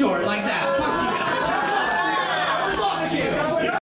short like that.